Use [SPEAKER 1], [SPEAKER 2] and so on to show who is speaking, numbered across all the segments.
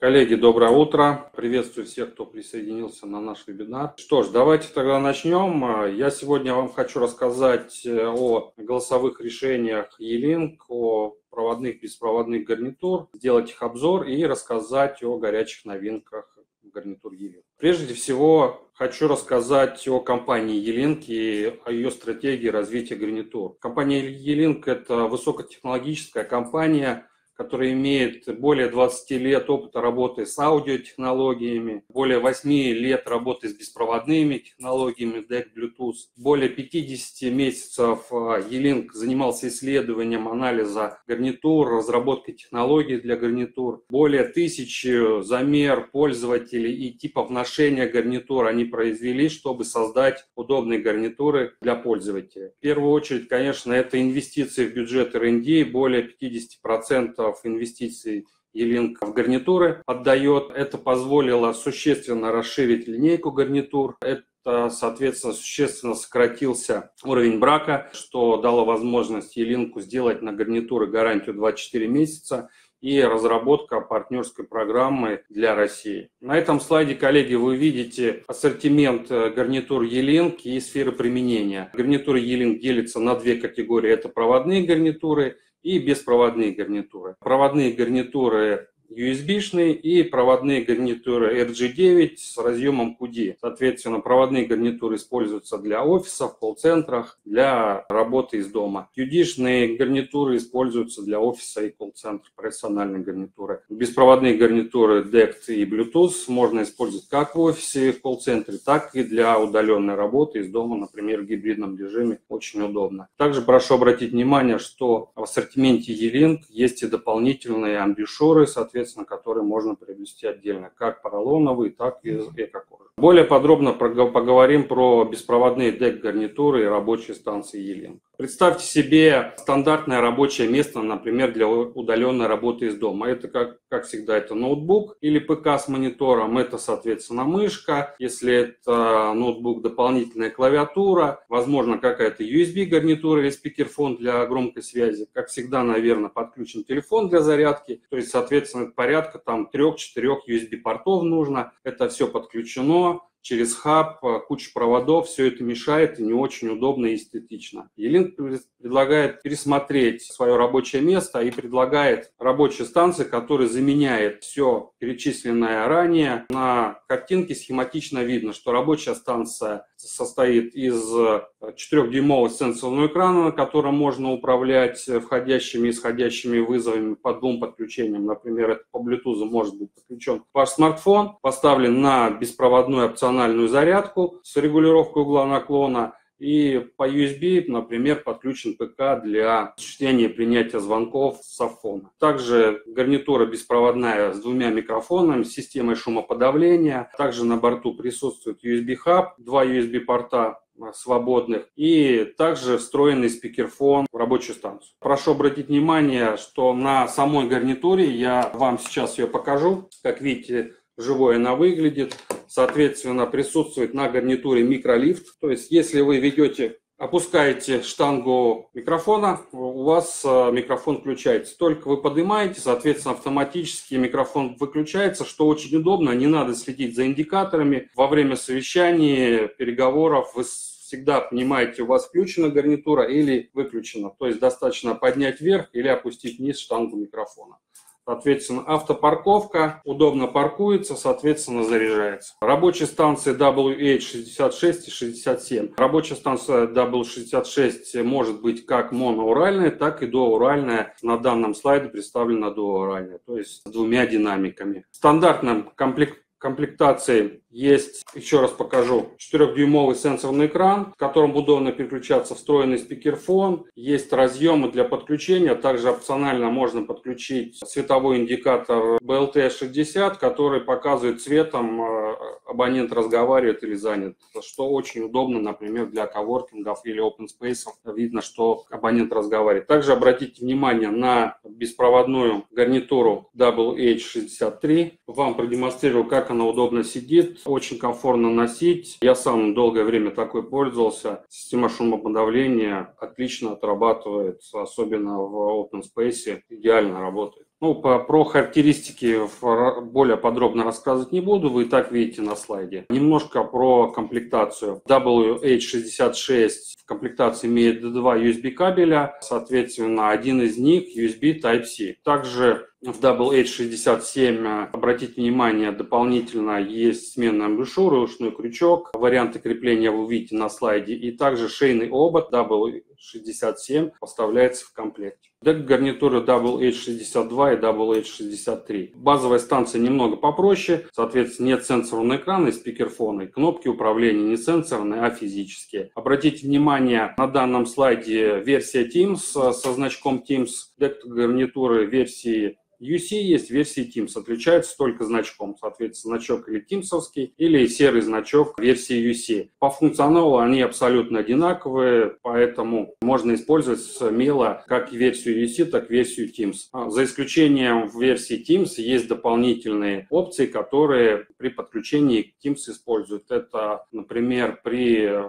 [SPEAKER 1] Коллеги, доброе утро. Приветствую всех, кто присоединился на наш вебинар. Что ж, давайте тогда начнем. Я сегодня вам хочу рассказать э, о голосовых решениях E-Link, о проводных, беспроводных гарнитур, сделать их обзор и рассказать о горячих новинках гарнитур E-Link. Прежде всего, хочу рассказать о компании E-Link и о ее стратегии развития гарнитур. Компания E-Link – это высокотехнологическая компания, который имеет более 20 лет опыта работы с аудиотехнологиями, более 8 лет работы с беспроводными технологиями DEC, Bluetooth, более 50 месяцев а, E-Link занимался исследованием анализа гарнитур, разработкой технологий для гарнитур, более тысячи замер пользователей и типов ношения гарнитур они произвели, чтобы создать удобные гарнитуры для пользователя. В первую очередь, конечно, это инвестиции в бюджет R&D, более 50% инвестиций E-Link в гарнитуры отдает. Это позволило существенно расширить линейку гарнитур. Это, соответственно, существенно сократился уровень брака, что дало возможность E-Link сделать на гарнитуры гарантию 24 месяца и разработка партнерской программы для России. На этом слайде, коллеги, вы видите ассортимент э, гарнитур E-Link и сферы применения. Гарнитуры E-Link делятся на две категории. Это проводные гарнитуры – и беспроводные гарнитуры. Проводные гарнитуры USB-шные и проводные гарнитуры RG9 с разъемом QD. Соответственно, проводные гарнитуры используются для офисов, колл-центрах, для работы из дома. QD-шные гарнитуры используются для офиса и колл-центра, профессиональные гарнитуры. Беспроводные гарнитуры DECT и Bluetooth можно использовать как в офисе в колл-центре, так и для удаленной работы из дома, например, в гибридном режиме. Очень удобно. Также прошу обратить внимание, что в ассортименте E-Link есть и дополнительные амбишуры, соответственно, соответственно, которые можно приобрести отдельно, как поролоновые, так и эко-кожи. Более подробно поговорим про беспроводные DEC-гарнитуры и рабочие станции E-Link. Представьте себе стандартное рабочее место, например, для удаленной работы из дома. Это, как, как всегда, это ноутбук или ПК с монитором, это, соответственно, мышка. Если это ноутбук, дополнительная клавиатура, возможно, какая-то USB-гарнитура или спикерфон для громкой связи. Как всегда, наверное, подключен телефон для зарядки. То есть, соответственно, порядка там 3-4 USB-портов нужно. Это все подключено через хаб, э, куча проводов, все это мешает и не очень удобно и эстетично. Елинк предлагает пересмотреть свое рабочее место и предлагает рабочие станции, которые заменяет все перечисленное ранее. На картинке схематично видно, что рабочая станция состоит из 4-дюймового э, сенсорного экрана, на котором можно управлять входящими и исходящими вызовами по двум подключениям. Например, это по Bluetooth может быть подключен ваш смартфон, поставлен на беспроводную опциональную зарядку с регулировкой угла наклона, и по USB, например, подключен ПК для осуществления принятия звонков с фона. Также гарнитура беспроводная с двумя микрофонами, с системой шумоподавления. Также на борту присутствует USB-хаб, два USB-порта а, свободных и также встроенный спикерфон в рабочую станцию. Прошу обратить внимание, что на самой гарнитуре, я вам сейчас ее покажу, как видите, живой она выглядит. Соответственно, присутствует на гарнитуре микролифт. То есть, если вы ведете, опускаете штангу микрофона, у вас э, микрофон включается. Только вы поднимаете, соответственно, автоматически микрофон выключается, что очень удобно. Не надо следить за индикаторами. Во время совещаний, переговоров вы всегда понимаете, у вас включена гарнитура или выключена. То есть достаточно поднять вверх или опустить вниз штангу микрофона. Соответственно, автопарковка удобно паркуется, соответственно, заряжается. Рабочие станции WH66 и 67. Рабочая станция W66 может быть как моноуральная, так и доуральная. На данном слайде представлена доуральная, то есть с двумя динамиками. В стандартном комплект комплектации есть, еще раз покажу, 4-дюймовый сенсорный экран, в котором удобно переключаться встроенный спикерфон. Есть разъемы для подключения. Также опционально можно подключить световой индикатор BLT60, который показывает цветом, э, абонент разговаривает или занят, что очень удобно, например, для коворкингов или open space. Видно, что абонент разговаривает. Также обратите внимание на беспроводную гарнитуру WH63. Вам продемонстрирую, как она удобно сидит, очень комфортно носить. Я сам долгое время такой пользовался. Система шумоподавления отлично отрабатывает, особенно в open space, идеально работает. Ну, по, про характеристики более подробно рассказывать не буду, вы и так видите на слайде. Немножко про комплектацию. WH66 в комплектации имеет два USB кабеля, соответственно, один из них USB Type-C. Также в WH67, обратите внимание, дополнительно есть сменная амбушюра, ушной крючок. Варианты крепления вы увидите на слайде. И также шейный обод WH67 поставляется в комплекте. Дек гарнитуры WH62 и WH63. Базовая станция немного попроще, соответственно, нет сенсорного экрана и спикерфона. И кнопки управления не сенсорные, а физические. Обратите внимание, на данном слайде версия Teams со значком Teams. Дек гарнитуры версии UC есть версии Teams, отличаются только значком. Соответственно, значок или Teamsовский, или серый значок версии UC. По функционалу они абсолютно одинаковые, поэтому можно использовать смело как версию UC, так и версию Teams. А, за исключением в версии Teams есть дополнительные опции, которые при подключении к Teams используют. Это, например, при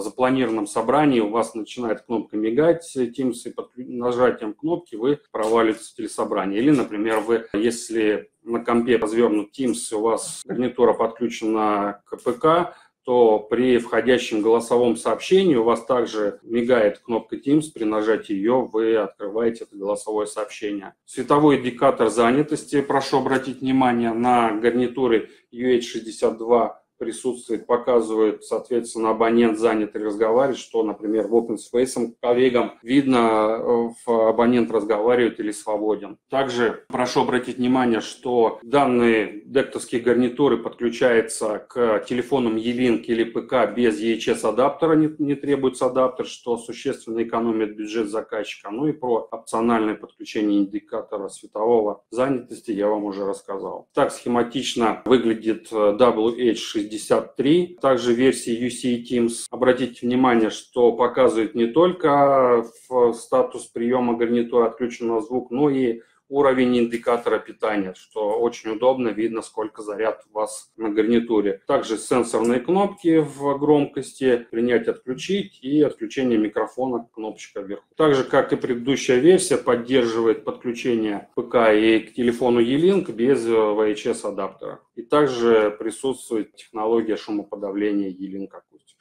[SPEAKER 1] запланированном собрании у вас начинает кнопка мигать Teams, и под нажатием кнопки вы проваливаетесь в телесобрание. Или, Например, вы, если на компе развернут Teams, у вас гарнитура подключена к ПК, то при входящем голосовом сообщении у вас также мигает кнопка Teams, при нажатии ее вы открываете это голосовое сообщение. Световой индикатор занятости, прошу обратить внимание на гарнитуры UH62 присутствует, показывает, соответственно, абонент занят и разговаривает, что, например, в Open Space коллегам видно, э, абонент разговаривает или свободен. Также прошу обратить внимание, что данные дектовские гарнитуры подключаются к телефонам E-Link или ПК без EHS-адаптера, не, не требуется адаптер, что существенно экономит бюджет заказчика. Ну и про опциональное подключение индикатора светового занятости я вам уже рассказал. Так схематично выглядит э, WH60 63, также версии UC Teams. Обратите внимание, что показывает не только в статус приема гарнитура отключенного звука, но и уровень индикатора питания, что очень удобно, видно, сколько заряд у вас на гарнитуре. Также сенсорные кнопки в громкости, принять, отключить и отключение микрофона, кнопочка вверху. Также, как и предыдущая версия, поддерживает подключение ПК и к телефону E-Link без VHS адаптера. И также присутствует технология шумоподавления E-Link Acoustic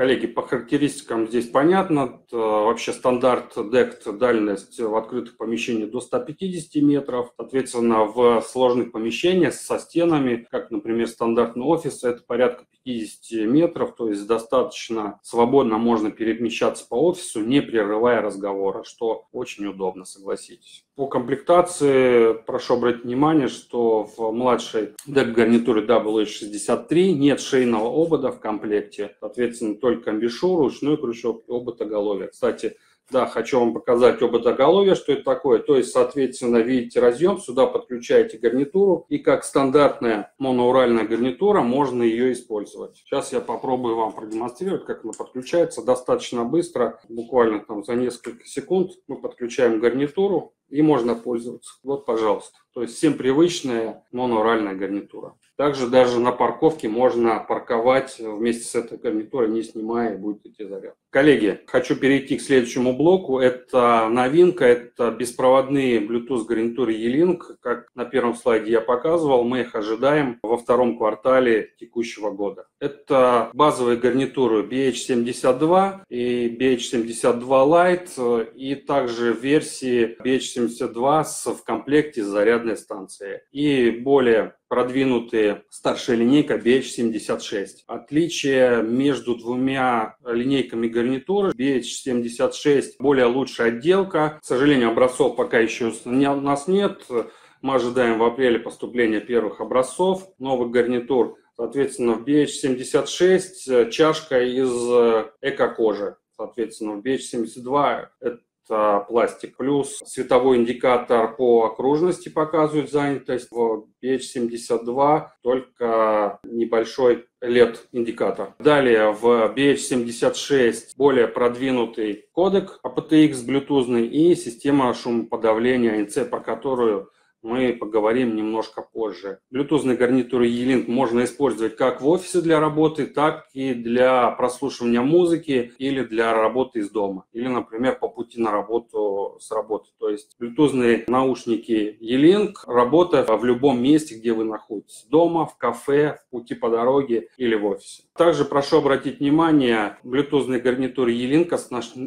[SPEAKER 1] Коллеги, по характеристикам здесь понятно. Вообще стандарт DECT дальность в открытых помещениях до 150 метров. Соответственно, в сложных помещениях со стенами, как, например, стандартный офис, это порядка 50 метров, то есть достаточно свободно можно перемещаться по офису, не прерывая разговора, что очень удобно, согласитесь. По комплектации прошу обратить внимание, что в младшей DEC-гарнитуре WH63 нет шейного обода в комплекте, соответственно, только амбишур, ручной крючок оголовья. Кстати, да, хочу вам показать обод оголовья, что это такое. То есть, соответственно, видите разъем, сюда подключаете гарнитуру, и как стандартная моноуральная гарнитура можно ее использовать. Сейчас я попробую вам продемонстрировать, как она подключается достаточно быстро, буквально там за несколько секунд мы подключаем гарнитуру, и можно пользоваться. Вот, пожалуйста. То есть всем привычная моноуральная гарнитура. Также даже на парковке можно парковать вместе с этой гарнитурой, не снимая, будет идти заряд. Коллеги, хочу перейти к следующему блоку. Это новинка, это беспроводные Bluetooth гарнитуры E-Link. Как на первом слайде я показывал, мы их ожидаем во втором квартале текущего года. Это базовые гарнитуры BH72 и BH72 Lite, и также версии BH72 с, в комплекте с зарядной станцией. И более продвинутые старшая линейка BH76. Отличие между двумя линейками гарнитуры BH76 более лучшая отделка. К сожалению, образцов пока еще у нас нет. Мы ожидаем в апреле поступления первых образцов новых гарнитур. Соответственно, в BH76 чашка из эко-кожи. Соответственно, в BH72 это пластик. Плюс световой индикатор по окружности показывает занятость. В BH72 только небольшой LED-индикатор. Далее в BH76 более продвинутый кодек aptX Bluetooth и система шумоподавления ANC, по которую мы поговорим немножко позже. Bluetooth гарнитуры E-Link можно использовать как в офисе для работы, так и для прослушивания музыки или для работы из дома. Или, например, по пути на работу с работы. То есть Bluetooth наушники E-Link работают в любом месте, где вы находитесь. Дома, в кафе, в пути по дороге или в офисе. Также прошу обратить внимание, Bluetooth гарнитуры E-Link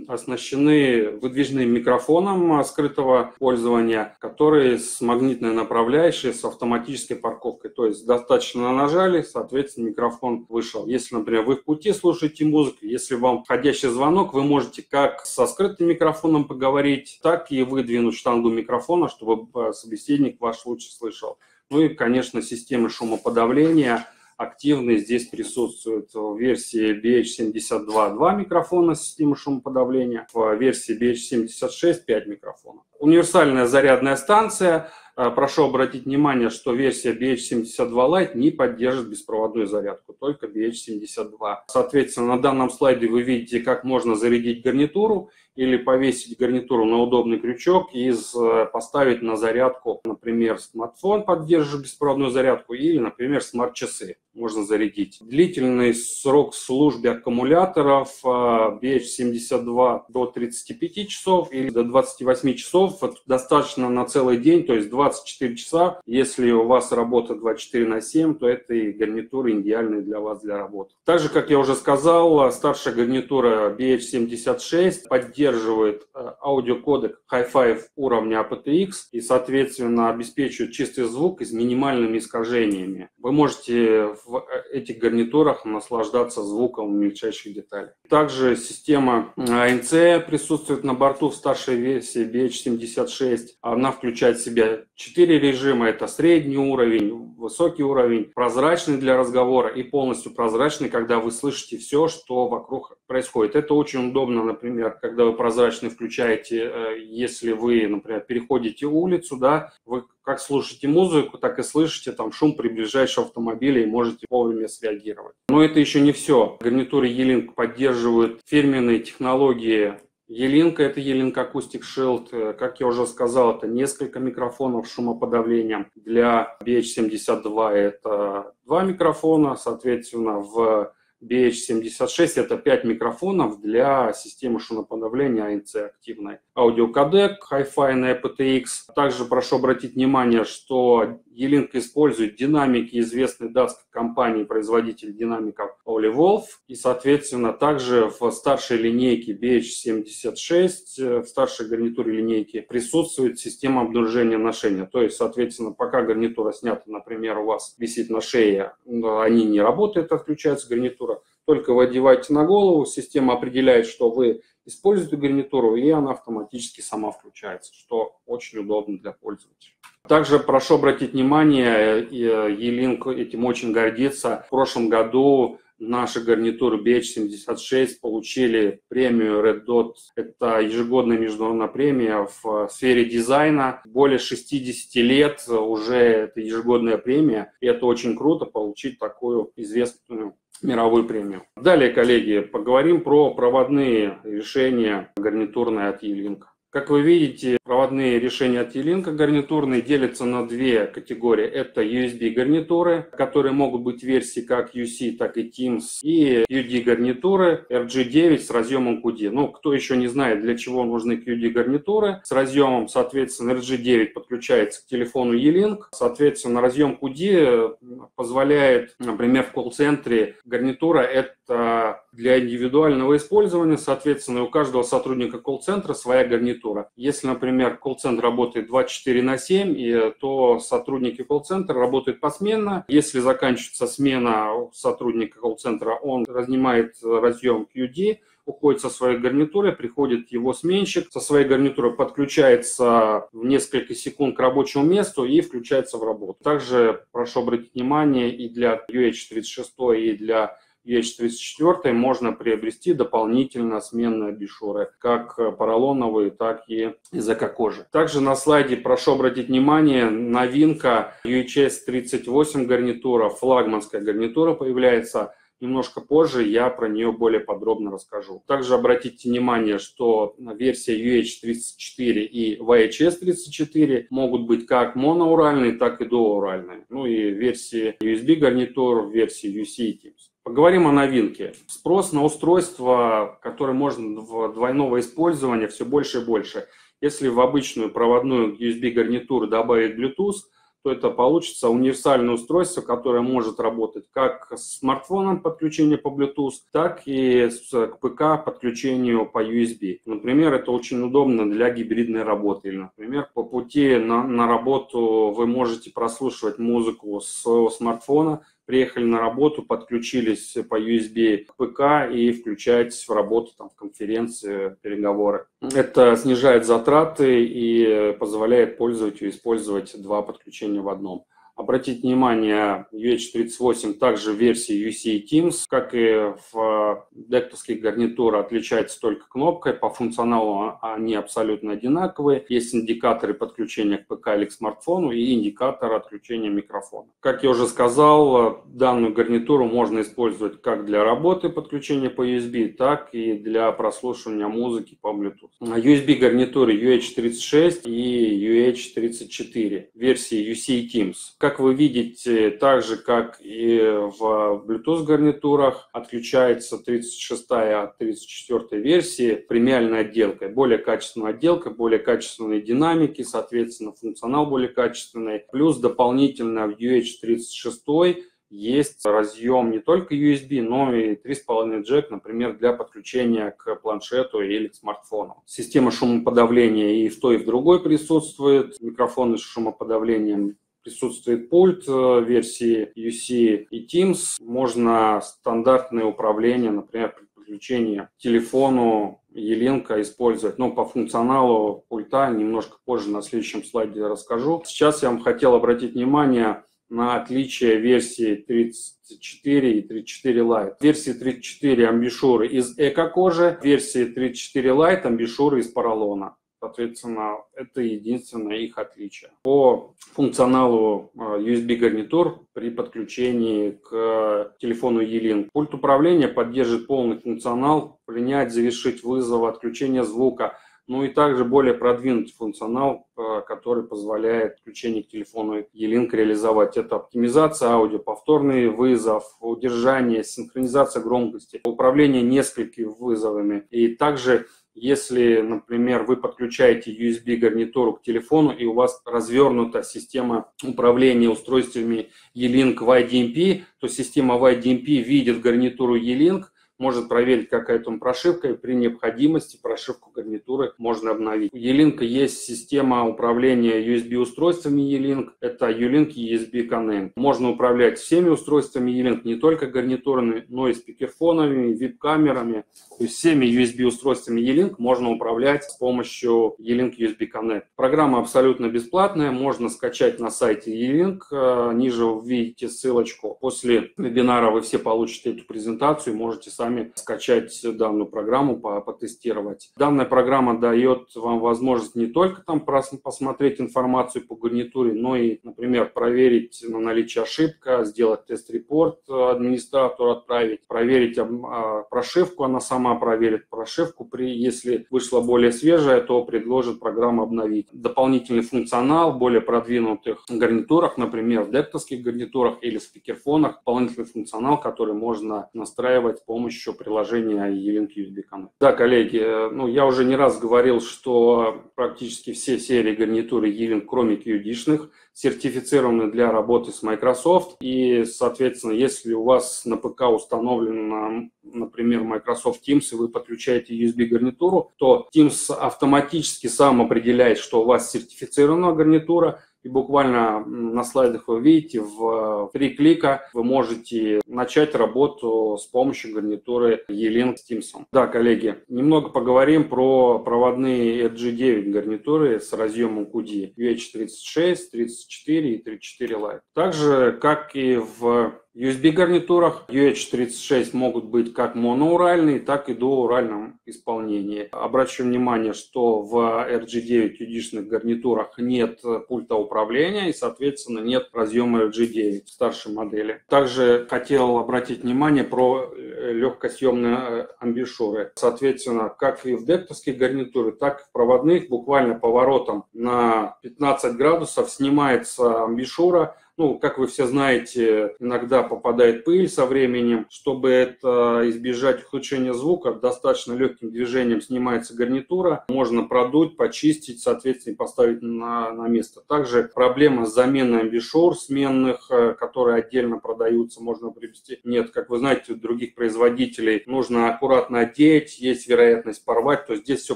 [SPEAKER 1] оснащены выдвижным микрофоном скрытого пользования, который с магнитной направляющей, с автоматической парковкой. То есть достаточно нажали, соответственно, микрофон вышел. Если, например, вы в пути слушаете музыку, если вам входящий звонок, вы можете как со скрытым микрофоном поговорить, так и выдвинуть штангу микрофона, чтобы э, собеседник ваш лучше слышал. Ну и, конечно, системы шумоподавления активные здесь присутствуют в версии BH72 2 микрофона системы шумоподавления, в версии BH76 5 микрофонов. Универсальная зарядная станция – прошу обратить внимание, что версия BH72 Lite не поддержит беспроводную зарядку, только BH72. Соответственно, на данном слайде вы видите, как можно зарядить гарнитуру или повесить гарнитуру на удобный крючок и э, поставить на зарядку, например, смартфон, поддерживающий беспроводную зарядку, или, например, смарт-часы можно зарядить. Длительный срок службы аккумуляторов э, BH72 до 35 часов или до 28 часов. достаточно на целый день, то есть 24 часа. Если у вас работа 24 на 7, то это и гарнитуры идеальные для вас для работы. Также, как я уже сказал, старшая гарнитура BH76 поддерживает э, аудиокодек Hi-Fi уровня aptX и, соответственно, обеспечивает чистый звук с минимальными искажениями. Вы можете в э, этих гарнитурах наслаждаться звуком мельчайших деталей. Также система ANC присутствует на борту в старшей версии BH76. Она включает в себя четыре режима. Это средний уровень, высокий уровень, прозрачный для разговора и полностью прозрачный, когда вы слышите все, что вокруг происходит. Это очень удобно, например, когда вы прозрачный включаете, э, если вы, например, переходите улицу, да, вы как слушаете музыку, так и слышите там шум приближающего автомобиля и можете вовремя среагировать. Но это еще не все. Гарнитуры E-Link поддерживают фирменные технологии E-Link – это E-Link Acoustic Shield. Как я уже сказал, это несколько микрофонов с шумоподавлением. Для BH72 это два микрофона, соответственно, в BH76 это 5 микрофонов для системы шумоподавления ANC активной. Аудиокодек Hi-Fi на aptX. Также прошу обратить внимание, что E-Link использует динамики известной датской компании, производитель динамиков Olivolve. И, соответственно, также в старшей линейке BH76, в старшей гарнитуре линейки присутствует система обнаружения ношения. То есть, соответственно, пока гарнитура снята, например, у вас висит на шее, они не работают, отключается гарнитура. Только вы одеваете на голову, система определяет, что вы используете гарнитуру, и она автоматически сама включается, что очень удобно для пользователя. Также прошу обратить внимание, E-Link этим очень гордится. В прошлом году наши гарнитуры BH76 получили премию Red Dot. Это ежегодная международная премия в сфере дизайна. Более 60 лет уже это ежегодная премия. И это очень круто получить такую известную мировую премию. Далее, коллеги, поговорим про проводные решения гарнитурные от E-Link. Как вы видите, проводные решения от E-Link гарнитурные делятся на две категории. Это USB гарнитуры, которые могут быть версии как UC, так и Teams, и QD гарнитуры RG9 с разъемом QD. Ну, кто еще не знает, для чего нужны QD гарнитуры, с разъемом, соответственно, RG9 подключается к телефону E-Link. Соответственно, разъем QD позволяет, например, в колл-центре гарнитура это для индивидуального использования, соответственно, у каждого сотрудника колл-центра своя гарнитура. Если, например, колл-центр работает 24 на 7, и, то сотрудники колл-центра работают посменно. Если заканчивается смена сотрудника колл-центра, он разнимает разъем QD, уходит со своей гарнитуры, приходит его сменщик, со своей гарнитуры подключается в несколько секунд к рабочему месту и включается в работу. Также прошу обратить внимание и для UH36 и для UH34 можно приобрести дополнительно сменные бишуры, как поролоновые, так и из эко-кожи. Также на слайде прошу обратить внимание, новинка UHS 38 гарнитура, флагманская гарнитура появляется немножко позже я про нее более подробно расскажу. Также обратите внимание, что версия UH34 и VHS34 могут быть как моноуральные, так и доуральные. Ну и версии USB гарнитур, версии UC Teams. Поговорим о новинке. Спрос на устройство, которое можно в двойного использования, все больше и больше. Если в обычную проводную USB гарнитуру добавить Bluetooth, то это получится универсальное устройство, которое может работать как с смартфоном подключение по Bluetooth, так и с ПК подключению по USB. Например, это очень удобно для гибридной работы. Или, например, по пути на, на работу вы можете прослушивать музыку с своего смартфона, приехали на работу, подключились по USB к ПК и включаетесь в работу, там, в конференции, переговоры. Это снижает затраты и позволяет пользователю использовать два подключения в одном. Обратите внимание, UH38 также в версии UC Teams, как и в дектовских гарнитурах, отличается только кнопкой. По функционалу они абсолютно одинаковые. Есть индикаторы подключения к ПК или к смартфону и индикатор отключения микрофона. Как я уже сказал, данную гарнитуру можно использовать как для работы подключения по USB, так и для прослушивания музыки по Bluetooth. USB гарнитуры UH36 и UH34 версии UC Teams как вы видите, так же как и в Bluetooth гарнитурах, отключается 36 от 34 версии премиальной отделкой. Более качественная отделка, более качественные динамики, соответственно, функционал более качественный. Плюс дополнительно в UH36 есть разъем не только USB, но и 3,5 джек, например, для подключения к планшету или к смартфону. Система шумоподавления и в той, и в другой присутствует. Микрофоны с шумоподавлением присутствует пульт э, версии UC и Teams. Можно стандартное управление, например, при подключении к телефону E-Link использовать. Но по функционалу пульта немножко позже на следующем слайде расскажу. Сейчас я вам хотел обратить внимание на отличие версии 34 и 34 Lite. Версии 34 амбишуры из эко-кожи, версии 34 Lite амбишуры из поролона. Соответственно, это единственное их отличие. По функционалу а, USB гарнитур при подключении к телефону E-Link. Пульт управления поддержит полный функционал, принять, завершить вызов, отключение звука, ну и также более продвинутый функционал, а, который позволяет включение к телефону E-Link реализовать. Это оптимизация аудио, повторный вызов, удержание, синхронизация громкости, управление несколькими вызовами и также если, например, вы подключаете USB-гарнитуру к телефону и у вас развернута система управления устройствами E-Link в IDMP, то система в IDMP видит гарнитуру E-Link, может проверить, какая там прошивка, и при необходимости прошивку гарнитуры можно обновить. У E-Link есть система управления USB-устройствами E-Link, это U-Link USB Connect. Можно управлять всеми устройствами E-Link, не только гарнитурами, но и спикерфонами, вип-камерами. То есть всеми USB-устройствами E-Link можно управлять с помощью E-Link USB Connect. Программа абсолютно бесплатная, можно скачать на сайте E-Link. Э, ниже вы видите ссылочку. После вебинара вы все получите эту презентацию, можете сами сами скачать данную программу, потестировать. Данная программа дает вам возможность не только там посмотреть информацию по гарнитуре, но и, например, проверить на наличие ошибка, сделать тест-репорт администратору отправить, проверить а, прошивку, она сама проверит прошивку. При, если вышла более свежая, то предложит программу обновить. Дополнительный функционал в более продвинутых гарнитурах, например, в дептовских гарнитурах или спикерфонах, дополнительный функционал, который можно настраивать с помощью еще приложение E-Link USB Connect. Да, коллеги, э, ну, я уже не раз говорил, что практически все серии гарнитуры E-Link, кроме QD-шных, сертифицированы для работы с Microsoft. И, соответственно, если у вас на ПК установлен, например, Microsoft Teams, и вы подключаете USB-гарнитуру, то Teams автоматически сам определяет, что у вас сертифицирована гарнитура, и буквально на слайдах вы видите, в три клика вы можете начать работу с помощью гарнитуры E-Link с Teams. Да, коллеги, немного поговорим про проводные RG9 гарнитуры с разъемом QD UH36, 34 и 34 Lite. Также, как и в USB-гарнитурах UH36 могут быть как моноуральные, так и доуральном исполнении. Обращу внимание, что в RG9 UD-шных гарнитурах нет пульта управления и, соответственно, нет разъема RG9 в старшей модели. Также хотел обратить внимание про э, легкосъемные э, амбишуры. Соответственно, как и в дептовских гарнитурах, так и в проводных буквально поворотом на 15 градусов снимается амбишура, ну, как вы все знаете, иногда попадает пыль со временем. Чтобы это избежать ухудшения звука, достаточно легким движением снимается гарнитура. Можно продуть, почистить, соответственно, поставить на, на место. Также проблема с заменой амбишур сменных, э, которые отдельно продаются, можно приобрести. Нет, как вы знаете, у других производителей нужно аккуратно одеть, есть вероятность порвать, то здесь все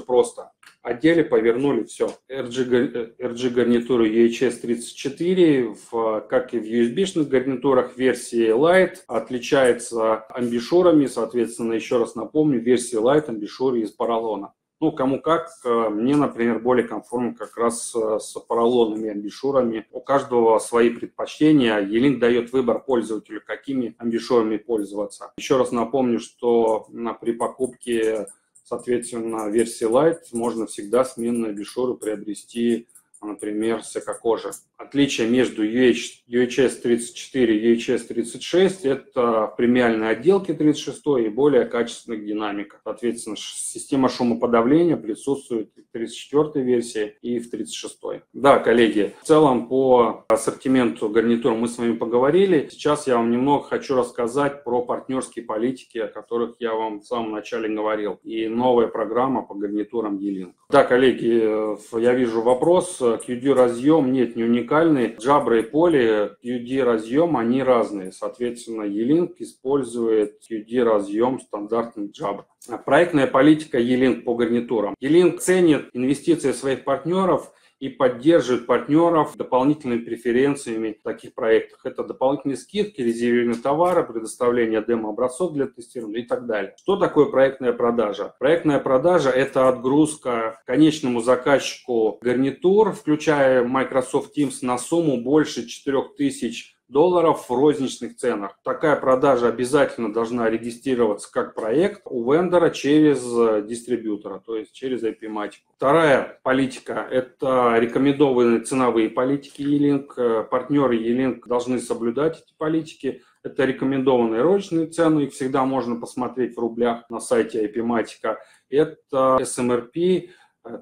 [SPEAKER 1] просто одели, повернули, все. RG, RG гарнитуру UHS 34, в, как и в USB-шных гарнитурах версии Lite, отличается амбишурами, соответственно, еще раз напомню, версия Lite амбишуры из поролона. Ну, кому как, э, мне, например, более комфортно как раз э, с поролонными амбишурами. У каждого свои предпочтения. E-Link дает выбор пользователю, какими амбишурами пользоваться. Еще раз напомню, что при покупке Соответственно, версии Lite можно всегда сменные бишуры приобрести, например, с эко-кожи. Отличие между UH, UHS 34 и UHS 36 – это премиальные отделки 36 и более качественных динамиков. Соответственно, система шумоподавления присутствует в 34 версии и в 36. Да, коллеги, в целом по ассортименту гарнитур мы с вами поговорили. Сейчас я вам немного хочу рассказать про партнерские политики, о которых я вам в самом начале говорил, и новая программа по гарнитурам E-Link. Да, коллеги, э, я вижу вопрос. QD-разъем нет, не уникальный уникальны. Jabra и Poly QD разъем, они разные. Соответственно, E-Link использует QD разъем стандартный Jabra. Проектная политика E-Link по гарнитурам. E-Link ценит инвестиции своих партнеров и поддерживает партнеров дополнительными преференциями в таких проектах. Это дополнительные скидки, резервирование товара, предоставление демо-образцов для тестирования и так далее. Что такое проектная продажа? Проектная продажа – это отгрузка конечному заказчику гарнитур, включая Microsoft Teams на сумму больше 4000 долларов в розничных ценах. Такая продажа обязательно должна регистрироваться как проект у вендора через э, дистрибьютора, то есть через IP-матику. Вторая политика – это рекомендованные ценовые политики E-Link. Э, партнеры E-Link должны соблюдать эти политики. Это рекомендованные розничные цены, их всегда можно посмотреть в рублях на сайте IP-матика. Это SMRP,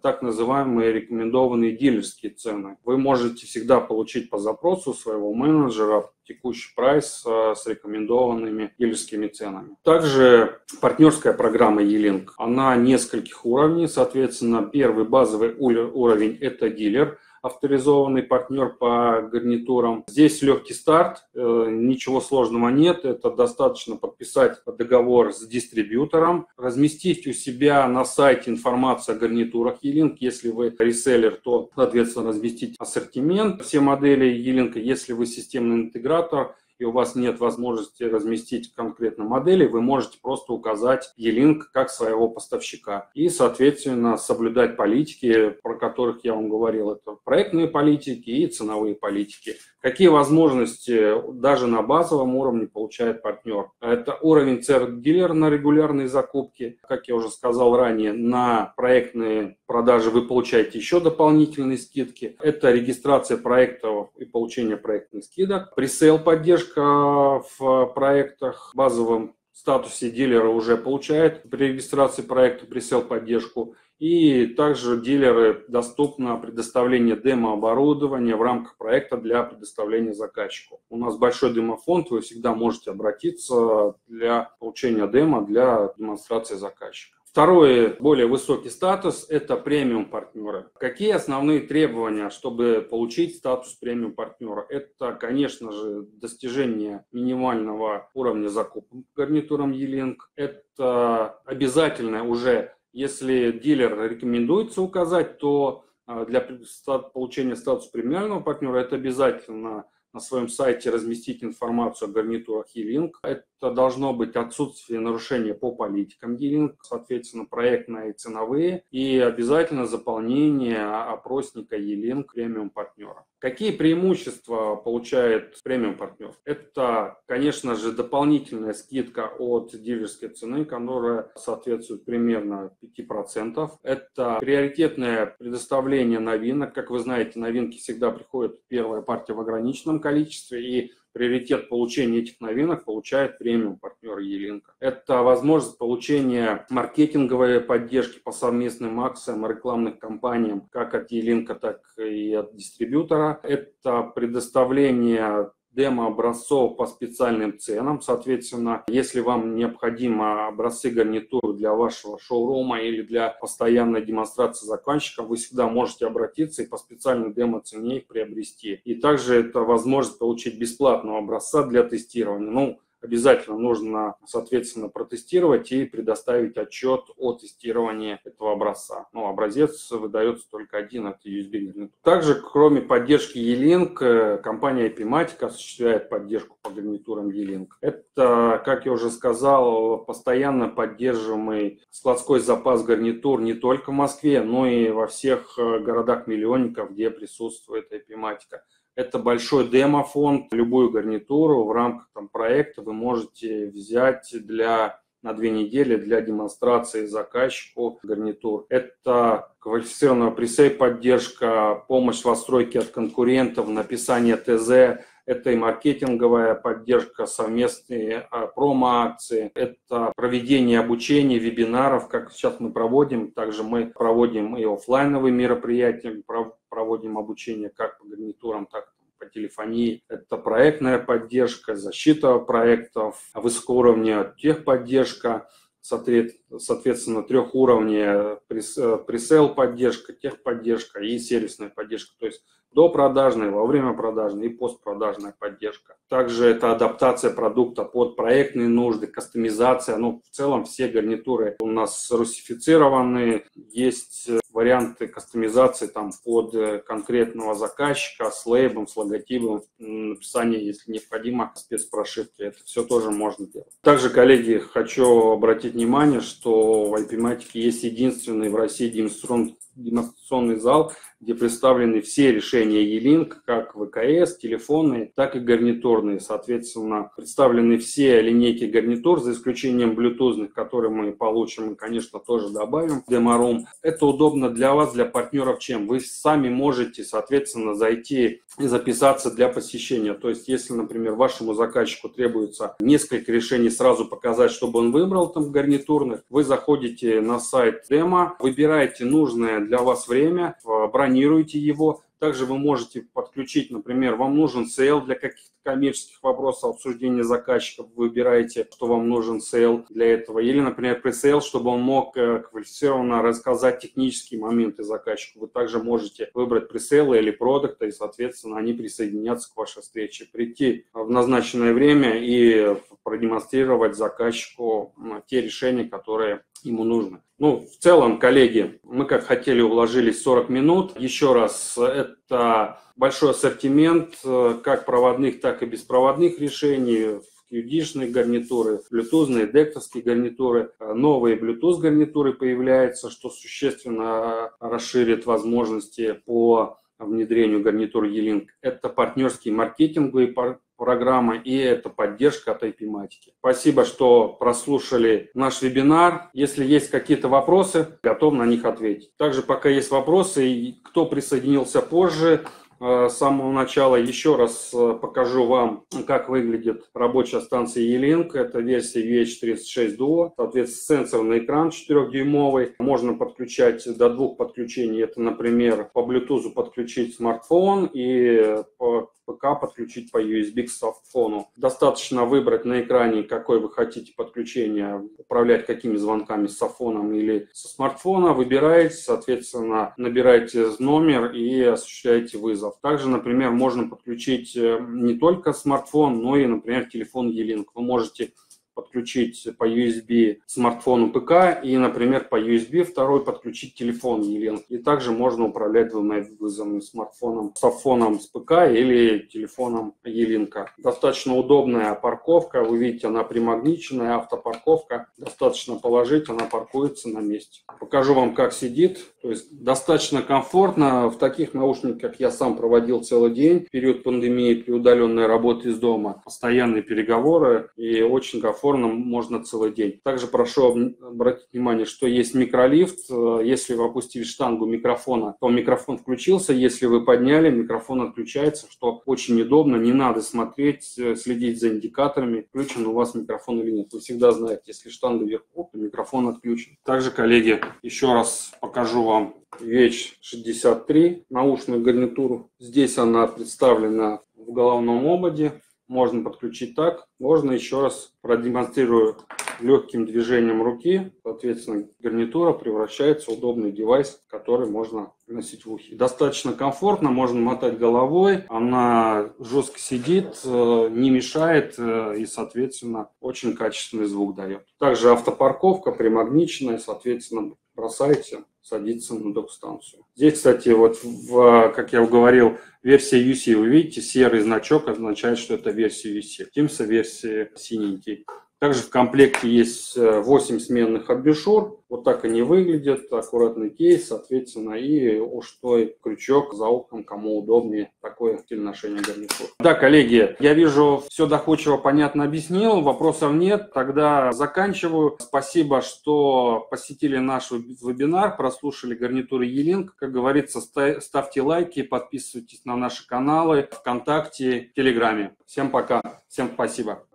[SPEAKER 1] так называемые рекомендованные дилерские цены. Вы можете всегда получить по запросу своего менеджера текущий прайс э, с рекомендованными дилерскими ценами. Также партнерская программа E-Link, она нескольких уровней, соответственно, первый базовый уровень – это дилер – авторизованный партнер по гарнитурам. Здесь легкий старт, э, ничего сложного нет. Это достаточно подписать договор с дистрибьютором, разместить у себя на сайте информацию о гарнитурах E-Link. Если вы реселлер, то, соответственно, разместить ассортимент, все модели E-Link. Если вы системный интегратор, и у вас нет возможности разместить конкретно модели, вы можете просто указать Yealink как своего поставщика. И, соответственно, соблюдать политики, про которых я вам говорил. Это проектные политики и ценовые политики. Какие возможности даже на базовом уровне получает партнер? Это уровень CR-дилер на регулярные закупки. Как я уже сказал ранее, на проектные продажи вы получаете еще дополнительные скидки. Это регистрация проектов и получение проектных скидок. Presale поддержка в проектах. В базовом статусе дилера уже получает при регистрации проекта presale поддержку. И также дилеры доступно предоставление демо-оборудования в рамках проекта для предоставления заказчику. У нас большой демофонд, вы всегда можете обратиться для получения демо для демонстрации заказчика. Второй, более высокий статус – это премиум партнера. Какие основные требования, чтобы получить статус премиум партнера? Это, конечно же, достижение минимального уровня закупок гарнитуром E-Link. Это обязательное уже если дилер рекомендуется указать, то а, для получения статуса премиального партнера это обязательно на своем сайте разместить информацию о гарнитурах E-Link. Это должно быть отсутствие нарушения по политикам E-Link, соответственно, проектные и ценовые, и обязательно заполнение опросника E-Link премиум партнера. Какие преимущества получает премиум партнер? Это, конечно же, дополнительная скидка от дилерской цены, которая соответствует примерно 5%. Это приоритетное предоставление новинок. Как вы знаете, новинки всегда приходят первая партия в ограниченном количестве, и приоритет получения этих новинок получает премиум партнер Елинка. Это возможность получения маркетинговой поддержки по совместным акциям и рекламным кампаниям как от Елинка, так и от дистрибьютора. Это предоставление демо-образцов по специальным ценам. Соответственно, если вам необходимо образцы гарнитур для вашего шоурума или для постоянной демонстрации заказчикам, вы всегда можете обратиться и по специальной демо-цене их приобрести. И также это возможность получить бесплатного образца для тестирования. Ну, обязательно нужно, соответственно, протестировать и предоставить отчет о тестировании этого образца. Ну, образец выдается только один, от USB гарнитур. Также, кроме поддержки E-Link, э, компания Epimatic осуществляет поддержку по гарнитурам E-Link. Это, как я уже сказал, постоянно поддерживаемый складской запас гарнитур не только в Москве, но и во всех э, городах-миллионниках, где присутствует Epimatic. Это большой демофонд. Любую гарнитуру в рамках там, проекта вы можете взять для на две недели для демонстрации заказчику гарнитур. Это квалифицированная пресей поддержка, помощь в отстройке от конкурентов, написание ТЗ, это и маркетинговая поддержка, совместные а, промо-акции, это проведение обучения, вебинаров, как сейчас мы проводим. Также мы проводим и офлайновые мероприятия, проводим обучение как по гарнитурам, так по телефонии. Это проектная поддержка, защита проектов, высокоуровневая техподдержка, соответственно, трех уровней пресел поддержка, техподдержка и сервисная поддержка. То есть до продажной, во время продажной и постпродажная поддержка. Также это адаптация продукта под проектные нужды, кастомизация. Ну, в целом все гарнитуры у нас русифицированы. Есть варианты кастомизации там под конкретного заказчика с лейбом, с логотипом, написание, если необходимо, спецпрошивки. Это все тоже можно делать. Также, коллеги, хочу обратить внимание, что в IP есть единственный в России демонстрационный демонстрационный зал, где представлены все решения Yealink, как ВКС, телефонные, так и гарнитурные. Соответственно, представлены все линейки гарнитур, за исключением блютузных, которые мы получим и, конечно, тоже добавим в demo room. Это удобно для вас, для партнеров чем? Вы сами можете, соответственно, зайти и записаться для посещения. То есть, если, например, вашему заказчику требуется несколько решений сразу показать, чтобы он выбрал там гарнитурных, вы заходите на сайт демо, выбираете нужное для вас время, бронируете его. Также вы можете подключить, например, вам нужен sale для каких-то коммерческих вопросов, обсуждения заказчиков, вы выбираете, что вам нужен sale для этого. Или, например, presale, чтобы он мог э, квалифицированно рассказать технические моменты заказчику. Вы также можете выбрать presale ы или продукта, и, соответственно, они присоединятся к вашей встрече. Прийти в назначенное время и продемонстрировать заказчику те решения, которые ему нужно. Ну, в целом, коллеги, мы как хотели уложились 40 минут. Еще раз, это большой ассортимент э, как проводных, так и беспроводных решений, QD-шные гарнитуры, блютузные, дектовские гарнитуры. Э, новые Bluetooth гарнитуры появляются, что существенно расширит возможности по внедрению гарнитур E-Link. Это партнерские маркетинговые программа и это поддержка от IP-матики. Спасибо, что прослушали наш вебинар. Если есть какие-то вопросы, готов на них ответить. Также пока есть вопросы, кто присоединился позже, Э, с самого начала еще раз э, покажу вам, как выглядит рабочая станция E-Link. Это версия UH36 Duo. Соответственно, сенсорный экран 4-дюймовый. Можно подключать до двух подключений. Это, например, по Bluetooth подключить смартфон и по ПК подключить по USB к софтфону. Достаточно выбрать на экране, какой вы хотите подключение, управлять какими звонками с софоном или со смартфона. Выбираете, соответственно, набираете номер и осуществляете вызов. Также, например, можно подключить э, не только смартфон, но и, например, телефон E-Link. Вы можете подключить по USB смартфону ПК и, например, по USB второй подключить телефон E-Link. И также можно управлять двумя вызовами смартфоном с фоном с ПК или телефоном E-Link. Достаточно удобная парковка. Вы видите, она примагниченная, автопарковка. Достаточно положить, она паркуется на месте. Покажу вам, как сидит. То есть достаточно комфортно. В таких наушниках я сам проводил целый день в период пандемии при удаленной работе из дома. Постоянные переговоры и очень комфортно можно целый день. Также прошу обратить внимание, что есть микролифт. Если вы опустили штангу микрофона, то микрофон включился. Если вы подняли, микрофон отключается, что очень удобно. Не надо смотреть, следить за индикаторами, включен у вас микрофон или нет. Вы всегда знаете, если штанга вверху, то микрофон отключен. Также, коллеги, еще раз покажу вам VH63 наушную гарнитуру. Здесь она представлена в головном ободе. Можно подключить так. Можно еще раз продемонстрирую легким движением руки. Соответственно, гарнитура превращается в удобный девайс, который можно носить в ухе. Достаточно комфортно, можно мотать головой. Она жестко сидит, э, не мешает э, и, соответственно, очень качественный звук дает. Также автопарковка примагниченная, соответственно, бросаете садиться на док-станцию. Здесь, кстати, вот, в, как я говорил, версия UC, вы видите, серый значок означает, что это версия UC. Teams версия синенький. Также в комплекте есть 8 э, сменных абишур. Вот так они выглядят. Аккуратный кейс, соответственно, и уштой крючок за ухом, кому удобнее такое стиль ношения гарнитур. Да, коллеги, я вижу, все доходчиво, понятно объяснил. Вопросов нет. Тогда заканчиваю. Спасибо, что посетили наш вебинар, прослушали гарнитуры E-Link. Как говорится, ставьте лайки, подписывайтесь на наши каналы ВКонтакте, Телеграме. Всем пока. Всем спасибо.